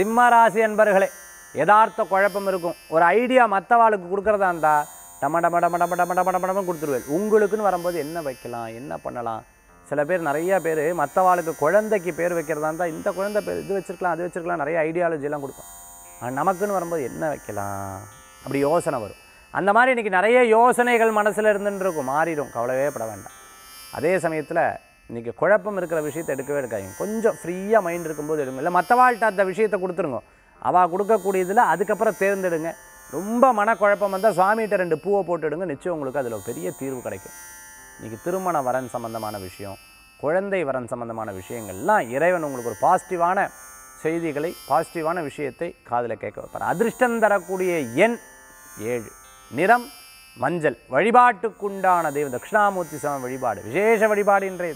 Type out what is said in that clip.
சிம்ம ராசி என்பர்களே எதார்த்த குழப்பம் இருக்கும். ஒரு ஐடியா மற்றவாளுக்கு கொடுக்குறதா இருந்தால் டம டம டம டம டம டம டம கொடுத்துருவேன். உங்களுக்குன்னு வரும்போது என்ன வைக்கலாம் என்ன பண்ணலாம்? சில பேர் நிறையா பேர் மற்றவாளுக்கு குழந்தைக்கு பேர் வைக்கிறதா இருந்தால் இந்த குழந்தை பேர் இது வச்சுருக்கலாம் அது வச்சுருக்கலாம் நிறைய ஐடியாலஜிலாம் கொடுக்கும் ஆனால் நமக்குன்னு வரும்போது என்ன வைக்கலாம்? அப்படி யோசனை வரும். அந்த மாதிரி இன்றைக்கி நிறைய யோசனைகள் மனசில் இருந்துன்னு இருக்கும் மாறிடும். கவலையே பட வேண்டாம். அதே சமயத்தில் இன்றைக்கி குழப்பம் இருக்கிற விஷயத்தை எடுக்கவே எடுக்காதீங்க. கொஞ்சம் ஃப்ரீயாக மைண்ட் இருக்கும்போது எடுங்க. இல்லை மற்றவாழ்கிட்ட அந்த விஷயத்தை கொடுத்துருங்க. அவள் கொடுக்கக்கூடியதில் அதுக்கப்புறம் தேர்ந்தெடுங்க. ரொம்ப மனக்குழப்பம் வந்தால் சுவாமிகிட்ட ரெண்டு பூவை போட்டுடுங்க நிச்சயம் உங்களுக்கு அதில் பெரிய தீர்வு கிடைக்கும். இன்றைக்கி திருமண வரன் சம்மந்தமான விஷயம் குழந்தை வரன் சம்மந்தமான விஷயங்கள்லாம் இறைவன் உங்களுக்கு ஒரு பாசிட்டிவான செய்திகளை பாசிட்டிவான விஷயத்தை காதில் கேட்க வைப்பார். அதிர்ஷ்டம் தரக்கூடிய எண் ஏழு. நிறம் மஞ்சள் வழிபாட்டுக்குண்டான தெய்வம். தட்சிணாமூர்த்தி சுவாமி வழிபாடு. விசேஷ வழிபாடு இன்றைய